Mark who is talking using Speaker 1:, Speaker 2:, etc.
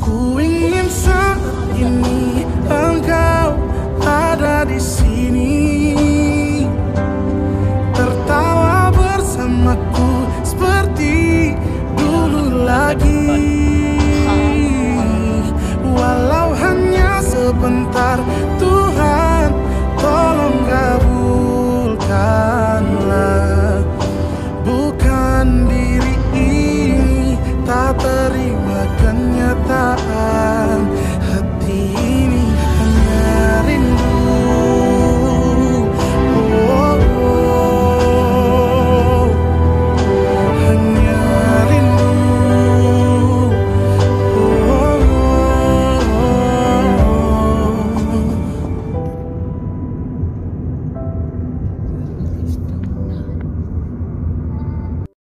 Speaker 1: Ku ingin saat ini engkau ada di sini. Tertawa bersamaku seperti dulu lagi. Walau hanya sebentar Tuhan tolong kabulkanlah. Bukan diri ini tak terima.